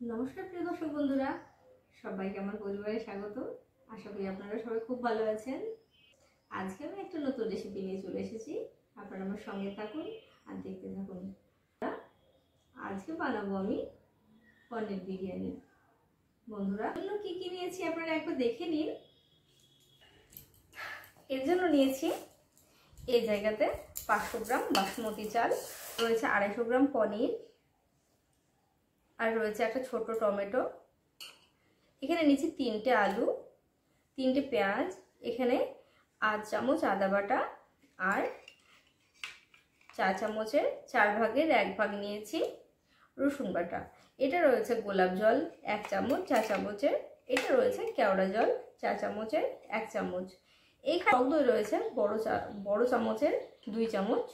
নমস্কার প্রিয় দর্শক বন্ধুরা, সবাইকে আমার পরিবারে স্বাগত। আশা করি আপনারা সবাই খুব ভালো আছেন। আজকে আমি একটা নতুন রেসিপি নিয়ে চলে এসেছি। আপনারা আমার সঙ্গে থাকুন আর দেখতে থাকুন। আজকে বানাবো আমি পনির বিরিয়ানি। বন্ধুরা জন্য কী কী নিয়েছি আপনারা একবার দেখে নিন। এর জন্য নিয়েছি এই জায়গাতে পাঁচশো গ্রাম বাসমতি চাল, রয়েছে আড়াইশো গ্রাম পনির আর রয়েছে একটা ছোট টমেটো। এখানে নিচে তিনটে আলু, তিনটে পেঁয়াজ, এখানে আধ চামচ আদা বাটা আর চা চামচের চার ভাগের এক ভাগ নিয়েছি রসুন বাটা। এটা রয়েছে গোলাপ জল এক চামচ চা চামচের, এটা রয়েছে কেওড়া জল চা চামচের এক চামচ। এইখানে দই রয়েছে বড় চা, বড় চামচের দুই চামচ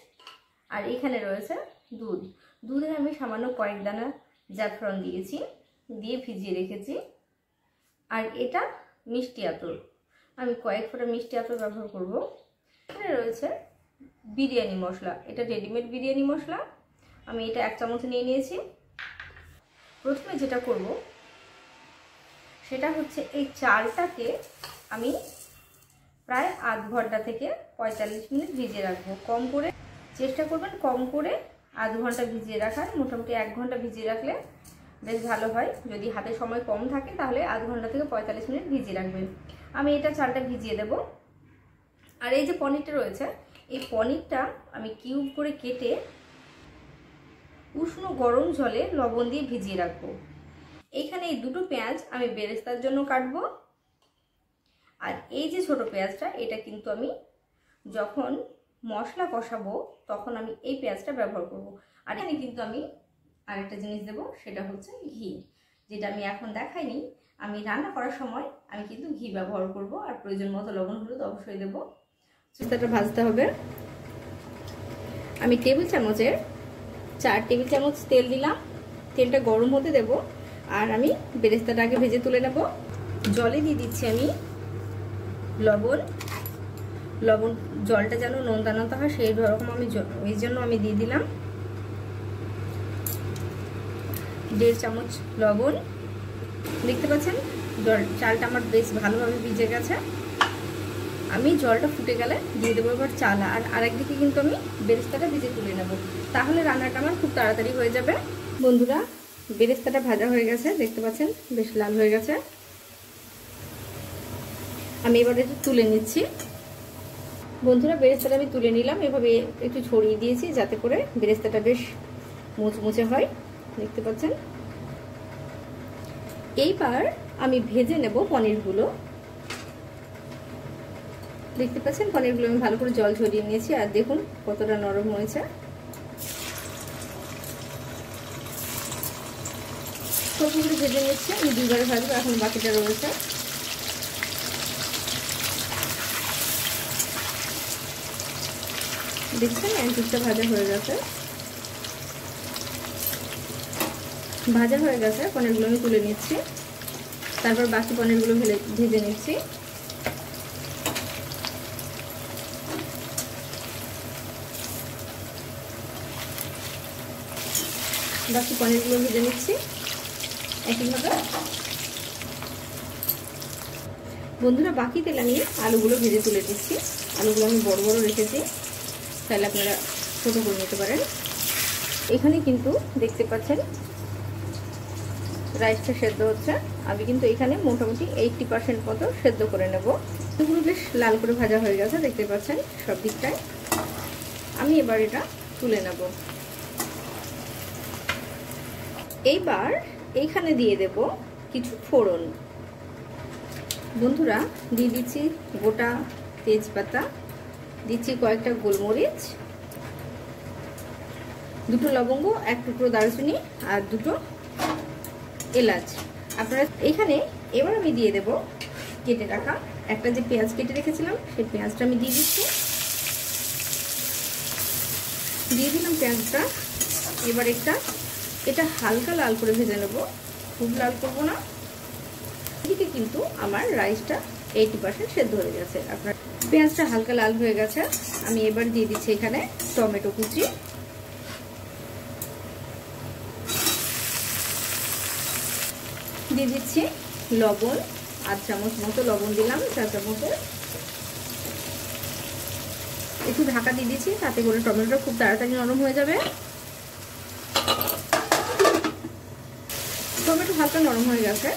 আর এখানে রয়েছে দুধ। দুধে আমি সামান্য কয়েক দানা জাফরান দিয়েছি, দিয়ে ভিজিয়ে রেখেছি। আর এটা মিষ্টি আতর। আমি কয়েক ফোঁটা মিষ্টি আতর ব্যবহার করব। এখানে রয়েছে বিরিয়ানি মশলা। এটা রেডিমেড বিরিয়ানি মশলা। আমি এটা এক চামচ নিয়ে নিয়েছি। প্রথমে যেটা করব, সেটা হচ্ছে এই চালটাকে আমি প্রায় আধ ঘণ্টা থেকে পঁয়তাল্লিশ মিনিট ভিজিয়ে রাখব। কম করে চেষ্টা করবেন কম করে আধ ঘণ্টা ভিজিয়ে রাখার, মোটামুটি এক ঘণ্টা ভিজিয়ে রাখলে বেশ ভালো হয়। যদি হাতে সময় কম থাকে তাহলে আধ ঘণ্টা থেকে পঁয়তাল্লিশ মিনিট ভিজিয়ে রাখবেন। আমি এটা চালটা ভিজিয়ে দেব। আর এই যে পনিরটা রয়েছে, এই পনিরটা আমি কিউব করে কেটে উষ্ণ গরম জলে লবণ দিয়ে ভিজিয়ে রাখব। এইখানে এই দুটো পেঁয়াজ আমি বেরেস্তার জন্য কাটবো। আর এই যে ছোট পেঁয়াজটা, এটা কিন্তু আমি যখন মশলা কষাবো, তখন আমি এই পেঁয়াজটা ব্যবহার করব। আর এখানে কিন্তু আমি আরেকটা জিনিস দেব, সেটা হচ্ছে ঘি। যেটা আমি এখন দেখাইনি, আমি রান্না করার সময় আমি কিন্তু ঘি ব্যবহার করব, আর প্রয়োজন মতো লবণ হলুদ অবশ্যই দেবো। সুতাটা ভাজতে হবে। আমি টেবিল চামচের চার টেবিল চামচ তেল দিলাম। তেলটা গরম হতে দেব, আর আমি বেরেস্তাটা আগে ভেজে তুলে নেব। জলে দিয়ে দিচ্ছি আমি লবণ। লবণ জলটা যেন নোনতা হয়, সেই রকম আমি এই জন্য আমি দিয়ে দিলাম। দেড় চামচ লবণ। দেখতে পাচ্ছেন? জল চালটা আমার বেশ ভালোভাবে ভিজে গেছে। আমি জলটা ফুটে গেলে দিয়ে দেবো এবার চাল। আর আরেকদিকে কিন্তু আমি বেরেস্তাটা ভিজে তুলে নেব। তাহলে রান্নাটা আমার খুব তাড়াতাড়ি হয়ে যাবে। বন্ধুরা, বেরেস্তাটা ভাজা হয়ে গেছে। দেখতে পাচ্ছেন? বেশ লাল হয়ে গেছে। আমি এবার একটু তুলে নিচ্ছি। বন্ধুরা, বেরেস্তাটা আমি তুলে নিলাম। এভাবে একটু ছড়িয়ে দিয়েছি যাতে করে বেরেস্তাটা বেশ মুচমুচে হয়। দেখতে পাচ্ছেন? এইবার আমি ভেজে নেব পনিরগুলো। দেখতে পাচ্ছেন? পনিরগুলো আমি ভালো করে জল ঝরিয়ে নিয়েছি। আর দেখুন কতটা নরম হয়েছে। ভেজে নিচ্ছি। আমি দুবারে ভাজবো, এখন বাকিটা রয়েছে। দেখছেন একদিকটা ভাজা হয়ে গেছে। ভাজা হয়ে গেছে, পনিরগুলো আমি তুলে নিচ্ছি। তারপর বাকি পনিরগুলো ভেজে ভেজে নিচ্ছি। বাকি পনিরগুলো ভেজে নিচ্ছি, একইভাবে। বন্ধুরা, বাকি তেল আমি আলুগুলো ভেজে তুলে দিচ্ছি আলুগুলো আমি বড় বড় রেখেছি। তাহলে আপনারা ছোটো করে নিতে পারেন। এখানে কিন্তু দেখতে পাচ্ছেন, রাইসটা সেদ্ধ হচ্ছে। আমি কিন্তু এখানে মোটামুটি এইটটি পার্সেন্ট মতো সেদ্ধ করে নেব। এগুলো বেশ লাল করে ভাজা হয়ে গেছে, দেখতে পাচ্ছেন সব দিকটায়। আমি এবার এটা তুলে নেব। এইবার এইখানে দিয়ে দেব কিছু ফোড়ন। বন্ধুরা, দিয়ে দিচ্ছি গোটা তেজপাতা। দিচ্ছি কয়েকটা গোলমরিচ, দুটো লবঙ্গ, এক টুকরো দারচিনি আর দুটো এলাচ। আপনারা এখানে এবার আমি দিয়ে দেব কেটে রাখা একটা যে পেঁয়াজ কেটে রেখেছিলাম, সেই পেঁয়াজটা আমি দিয়ে দিচ্ছি। দিয়ে দিলাম পেঁয়াজটা। এবার একটা, এটা হালকা লাল করে ভেজে নেব। খুব লাল করব না। এদিকে কিন্তু আমার রাইসটা এইটি পার্সেন্ট সেদ্ধ হয়ে গেছে। আপনার পেঁয়াজটা হালকা লাল হয়ে গেছে। আমি এবার দিয়ে দিচ্ছি এখানে টমেটো কুচি। দিয়ে দিচ্ছি লবণ, আধ চামচ মতো লবণ দিলাম চা চামচের একটু ঢাকা দিয়ে দিচ্ছি, তাতে করে টমেটোটা খুব তাড়াতাড়ি নরম হয়ে যাবে। টমেটো হালকা নরম হয়ে গেছে,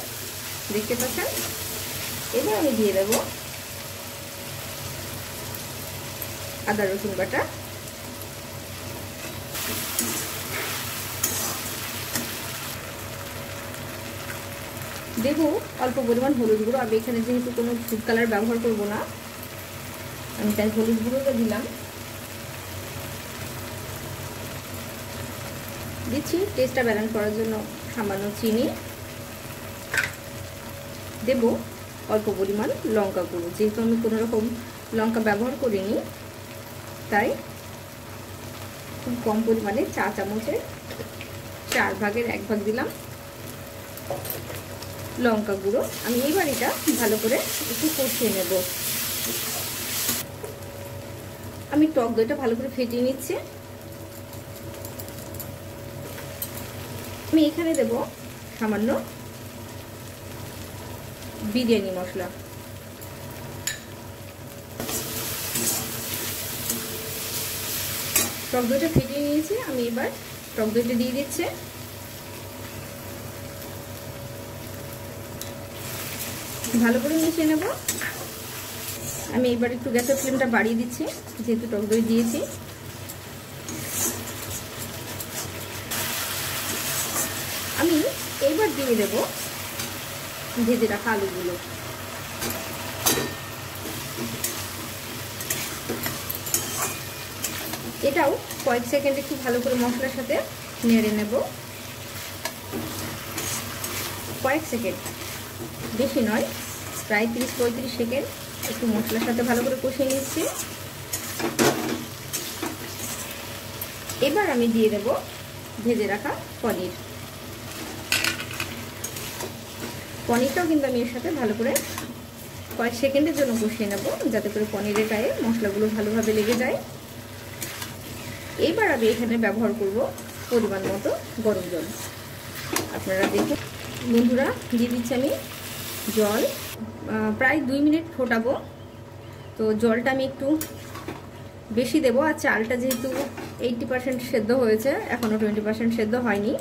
দেখতে পাচ্ছেন? এবার আমি দিয়ে দেব আদা রসুন বাটা। দেব অল্প পরিমাণ হলুদ গুঁড়ো। আমি এখানে যেহেতু কোনো ফুড কালার ব্যবহার করব না, আমি তাই হলুদ গুঁড়োটা দিলাম। দিচ্ছি টেস্টটা ব্যালেন্স করার জন্য সামান্য চিনি। দেব অল্প পরিমাণ লঙ্কা গুঁড়ো। যেহেতু আমি কোনো রকম লঙ্কা ব্যবহার করিনি তাই খুব কম পরিমাণে চা চামচের চার ভাগের এক ভাগ দিলাম। লঙ্কা গুঁড়ো। আমি এইবার এটা ভালো করে একটু কষিয়ে নেব। আমি টক দইটা ভালো করে ফেটিয়ে নিচ্ছি। আমি এখানে দেব সামান্য বিরিয়ানি মশলা। টক দইটা ফেটিয়ে নিয়েছি, আমি এবার টক দইটা দিয়ে দিচ্ছি। ভালো করে মিশিয়ে নেব। আমি এবার একটু গ্যাসের ফ্লেমটা বাড়িয়ে দিচ্ছি, যেহেতু টক দই দিয়েছি। আমি এইবার দিয়ে দেব ভেজে রাখা আলুগুলো। এটাও কয়েক সেকেন্ড একটু ভালো করে মশলার সাথে নেড়ে নেব। কয়েক সেকেন্ড। বেশি নয়, প্রায় তিরিশ পঁয়ত্রিশ সেকেন্ড একটু মশলার সাথে ভালো করে কষিয়ে নিচ্ছি। এবার আমি দিয়ে দেব ভেজে রাখা পনির। পনিরটাও কিন্তু আমি এর সাথে ভালো করে কয়েক সেকেন্ডের জন্য কষিয়ে নেব, যাতে করে পনিরের গায়ে মশলাগুলো ভালোভাবে লেগে যায়। এবার আমি এখানে ব্যবহার করব পরিমাণ মতো গরম জল। আপনারা দেখুন, বন্ধুরা, দিয়ে দিচ্ছি আমি জল। প্রায় দুই মিনিট ফোটাবো। তো জলটা আমি একটু বেশি দেবো। আর চালটা যেহেতু এইটটি পার্সেন্ট সেদ্ধ হয়েছে, এখনও টোয়েন্টি পার্সেন্ট সেদ্ধ হয়নি।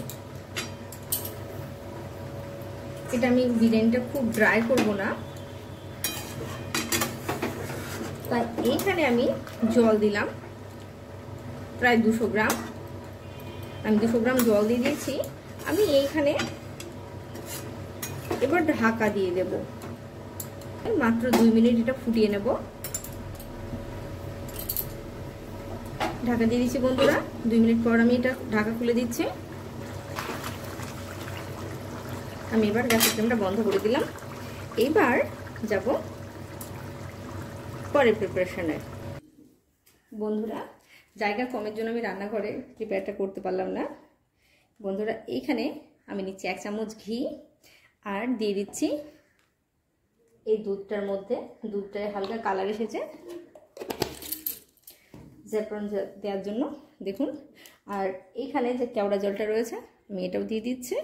এটা আমি বিরিয়ানিটা খুব ড্রাই করব না। তাই এইখানে আমি জল দিলাম। প্রায় দুশো গ্রাম। আমি দুশো গ্রাম জল দিয়ে দিয়েছি। আমি এইখানে এবার ঢাকা দিয়ে দেব। মাত্র দুই মিনিট এটা ফুটিয়ে নেব। ঢাকা দিয়ে দিচ্ছি বন্ধুরা। দুই মিনিট পর আমি এটা ঢাকা খুলে দিচ্ছি। আমি এবার গ্যাসের ফ্লেমটা বন্ধ করে দিলাম। এবার যাব পরের প্রিপারেশনে বন্ধুরা জায়গা কমের জন্য আমি রান্নাঘরে প্রিপেয়ারটা করতে পারলাম না। বন্ধুরা এইখানে আমি নিচ্ছি এক চামচ ঘি আর দিয়ে দিচ্ছি এই দুধটার মধ্যে। দুধটায় হালকা কালার এসেছে। জ্যাফরন দেওয়ার জন্য, দেখুন। আর এইখানে যে কেওড়া জলটা রয়েছে, আমি এটাও দিয়ে দিচ্ছি।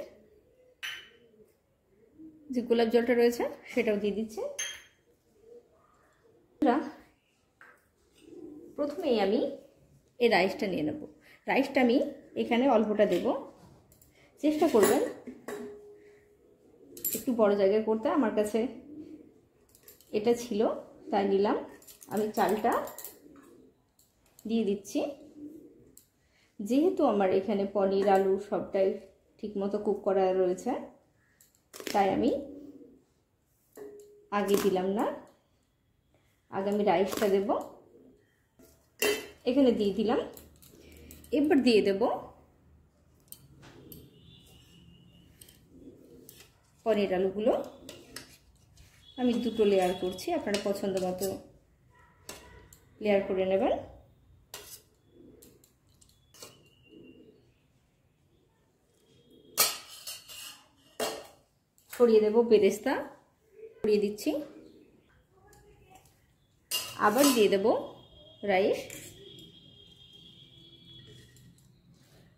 যে গোলাপ জলটা রয়েছে, সেটাও দিয়ে দিচ্ছি। প্রথমেই আমি এই রাইসটা নিয়ে নেব। রাইসটা আমি এখানে অল্পটা দেব। চেষ্টা করবেন একটু বড় জায়গায় করতে। আমার কাছে এটা ছিল, তাই নিলাম। আমি চালটা দিয়ে দিচ্ছি। যেহেতু আমার এখানে পনির, আলু সবটাই ঠিকমতো কুক করা রয়েছে, তাই আমি আগে দিলাম না। আগে আমি রাইসটা দেব। এখানে দিয়ে দিলাম। এবার দিয়ে দেব পনির আলুগুলো। আমি দুটো লেয়ার করছি, আপনারা পছন্দ মতো লেয়ার করে নেবেন। ছড়িয়ে দেব বেরেস্তা, ছড়িয়ে দিচ্ছি। আবার দিয়ে দেব রাইস।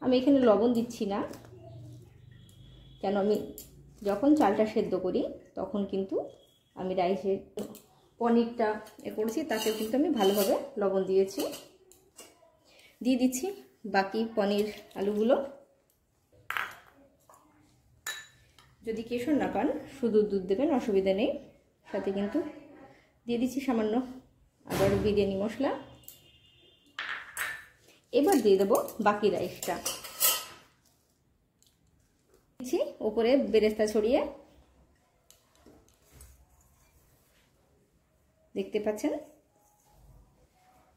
আমি এখানে লবণ দিচ্ছি না। কেন আমি যখন চালটা সেদ্ধ করি, তখন কিন্তু আমি রাইসের পনিরটা এ করেছি, তাতেও কিন্তু আমি ভালোভাবে লবণ দিয়েছি। দিয়ে দিচ্ছি বাকি পনির আলুগুলো। যদি কেশর না পান, শুধু দুধ দেবেন, অসুবিধা নেই। সাথে কিন্তু দিয়ে দিচ্ছি সামান্য আবার বিরিয়ানি মশলা। এবার দিয়ে দেবো বাকি রাইসটা। দিচ্ছি উপরে বেরেস্তা ছড়িয়ে। দেখতে পাচ্ছেন?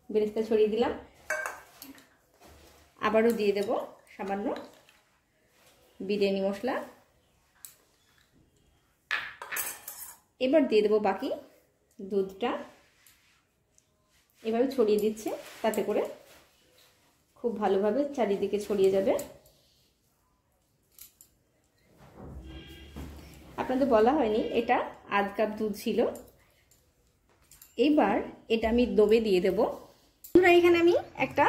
বেরেস্তা ছড়িয়ে দিলাম। আবারও দিয়ে দেব সামান্য বিরিয়ানি মশলা। এবার দিয়ে দেবো বাকি দুধটা। এভাবে ছড়িয়ে দিচ্ছে তাতে করে। খুব ভালোভাবে চারিদিকে ছড়িয়ে যাবে। আপনাদের বলা হয়নি, এটা আধ কাপ দুধ ছিল। এবার এটা আমি দবে দিয়ে দেব। এখানে আমি একটা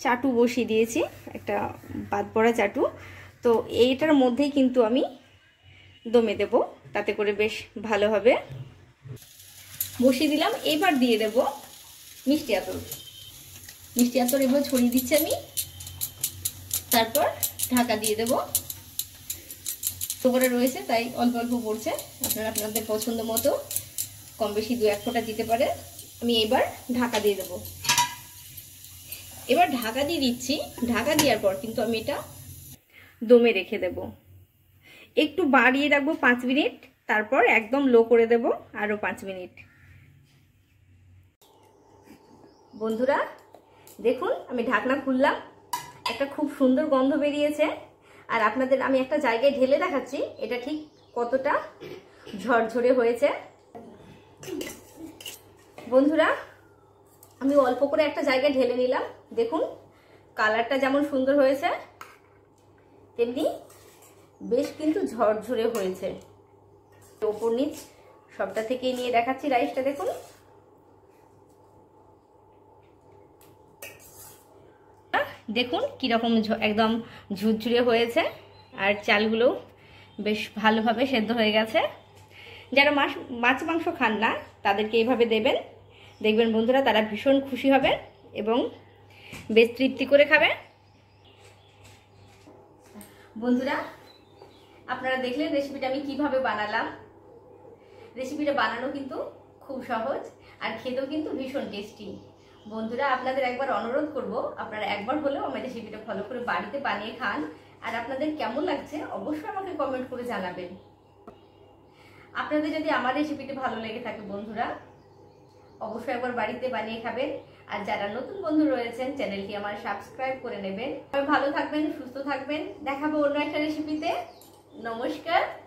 চাটু বসিয়ে দিয়েছি, একটা বাদ পড়া চাটু। তো এইটার মধ্যেই কিন্তু আমি দমে দেব, তাতে করে বেশ ভালো হবে। বসিয়ে দিলাম, এবার দিয়ে দেব মিষ্টি আতর। মিষ্টি আতর এবার ছড়িয়ে দিচ্ছি আমি। তারপর ঢাকা দিয়ে দেব। করে রয়েছে, তাই অল্প অল্প পড়ছে। আপনারা আপনাদের পছন্দ মতো কম বেশি দু এক ফোঁটা দিতে পারে। আমি এবার ঢাকা দিয়ে দেব। এবার ঢাকা দিয়ে দিচ্ছি। ঢাকা দেওয়ার পর কিন্তু আমি এটা দমে রেখে দেব। একটু বাড়িয়ে রাখব পাঁচ মিনিট, তারপর একদম লো করে দেব আরও পাঁচ মিনিট। বন্ধুরা দেখুন, আমি ঢাকনা খুললাম। একটা খুব সুন্দর গন্ধ বেরিয়েছে। আর আপনাদের, আমি একটা জায়গায় ঢেলে দেখাচ্ছি, এটা ঠিক কতটা ঝরঝরে হয়েছে। বন্ধুরা, আমি অল্প করে একটা জায়গায় ঢেলে নিলাম। দেখুন, কালারটা যেমন সুন্দর হয়েছে, তেমনি বেশ কিন্তু ঝরঝরে হয়েছে। ওপর নিচ সবটা থেকেই নিয়ে দেখাচ্ছি রাইসটা, দেখুন। দেখুন কীরকম একদম ঝুরঝুরে হয়েছে। আর চালগুলো বেশ ভালোভাবে সেদ্ধ হয়ে গেছে। যারা মাছ মাছ মাংস খান না, তাদেরকে এইভাবে দেবেন। দেখবেন বন্ধুরা তারা ভীষণ খুশি হবে এবং বেশ তৃপ্তি করে খাবে। বন্ধুরা, আপনারা দেখলেন রেসিপিটা আমি কীভাবে বানালাম। রেসিপিটা বানানো কিন্তু খুব সহজ আর খেতেও কিন্তু ভীষণ টেস্টি বন্ধুরা, আপনাদের একবার অনুরোধ করব, আপনারা একবার হলেও আমার রেসিপিটা ফলো করে বাড়িতে বানিয়ে খান। আর আপনাদের কেমন লাগছে অবশ্যই আমাকে কমেন্ট করে জানাবেন। আপনাদের যদি আমার রেসিপিটি ভালো লেগে থাকে বন্ধুরা, অবশ্যই একবার বাড়িতে বানিয়ে খাবেন। আর যারা নতুন বন্ধু রয়েছেন, চ্যানেলটি আমার সাবস্ক্রাইব করে নেবেন। ভালো থাকবেন, সুস্থ থাকবেন। দেখাবো অন্য একটা রেসিপিতে নমস্কার।